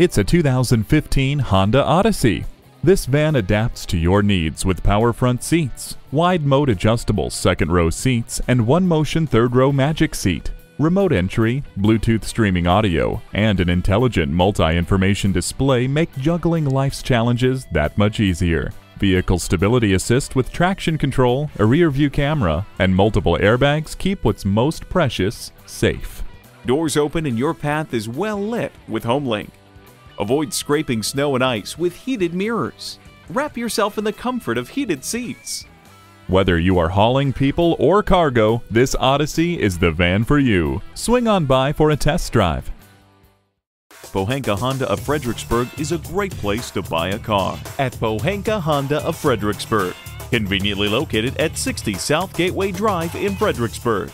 It's a 2015 Honda Odyssey. This van adapts to your needs with power front seats, wide mode adjustable second row seats, and one motion third row magic seat. Remote entry, Bluetooth streaming audio, and an intelligent multi-information display make juggling life's challenges that much easier. Vehicle stability assist with traction control, a rear view camera, and multiple airbags keep what's most precious safe. Doors open and your path is well lit with HomeLink. Avoid scraping snow and ice with heated mirrors. Wrap yourself in the comfort of heated seats. Whether you are hauling people or cargo, this Odyssey is the van for you. Swing on by for a test drive. Pohanka Honda of Fredericksburg is a great place to buy a car at Pohanka Honda of Fredericksburg, conveniently located at 60 South Gateway Drive in Fredericksburg.